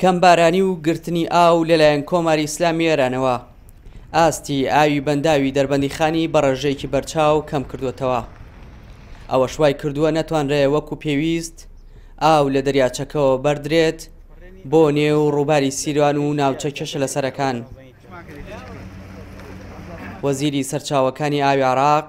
کەمبارانی و گرتنی ئاو لەلایەن کۆماری ئیسلامی ئێرانەوە ئاستی ئاوی بەنداوی دەربەندیخانی بە ڕێژەیەکی بەرچاو کەم کردوتەوە ئەوەش وای کردووە نەتوانرێ وەکو پێویست ئاو لە دەریاچەکەەوە بەردرێت بۆ نێو ڕووباری سیروان و ناوچە کێشە لەسەرەکان وەزیری سەرچاوەکانی ئاوی عراق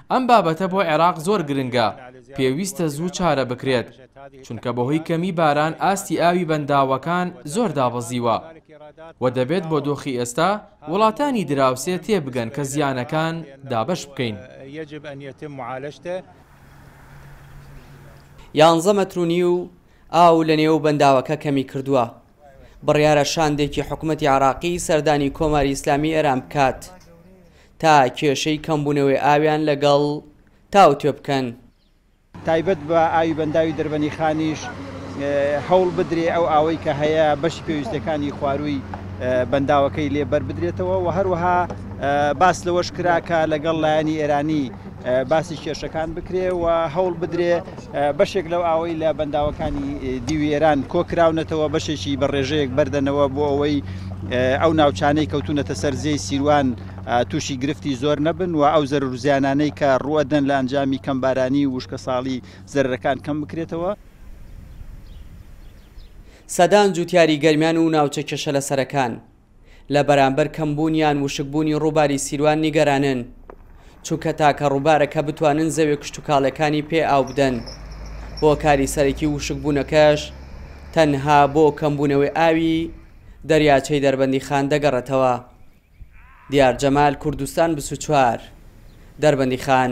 ئەم بابەتە بۆ عێراق زۆر گرنگە، پێویستە زوو چارە بکرێت، چونکە بەهۆی کەمی باران ئاستی ئاوی بەنداوەکان زۆر دابەزیوە و دەبێت بۆ دۆخی ئێستا وڵاتانی دراوسێ تێبگەن کە زیانەکان دابەش بکەین. یانزە مەتر و نیو ئاو لە نێو بەنداوەکە کەمی کردووە، بڕیارە شاندێکی حکومەتی عێراقی سەردانی کۆماری ئیسلامی ئێران بکات تا کێشەی کەمبوونەوەی ئاویان لەگەڵ تاوتوێ بکەن. تایبەت بە ئاوی بەنداوی دەربەنیخانیش هەوڵ بدرێ ئەو ئاوەی کە هەیە بەشی پێویستیەکانی خوارووی بەنداوەکەی لێ بەربدرێتەوە و هەروەها باس لەوەش کرا کە لەگەڵ لایەنی ئێرانی باسی کێشەکان بکرێ و هەوڵ بدرێ بەشێک لەو ئاوەی لە بەنداوەکانی دیوی ئێران کۆکراونەتەوە بەشێکی بە ڕێژەیەک بەردەنەوە بۆ ئەوەی ئەو ناوچانەی کەوتونەتە سەرزیەی سیروان تووشی گرفتی زۆر نەبن و ئەو زەرروزیانانەی کە ڕوەدەن لە ئەنجامی کەمبارانی وشکە ساڵی زەرەکان کەم بکرێتەوە. سەدان جوتیاری گەرمیان و ناوچە کێشەلەسەرەکان. لە بەرامبەر کەمبوون یان وشکبوونی ڕووباری سیروان نیگەرانن، چونکە تاکە ڕووبارەکە بتوانن زەوێ کشتوکاڵێکانی پێ ئاو بدەن، هۆکاری سەرەکی وشکبوونەکەش تەنها بۆ کەمبوونەوەی ئاوی دەریاچەی دەربەندیخان دەگەڕێتەوە. دیار جەمال کوردستان بیست و چوار، دەربەندیخان.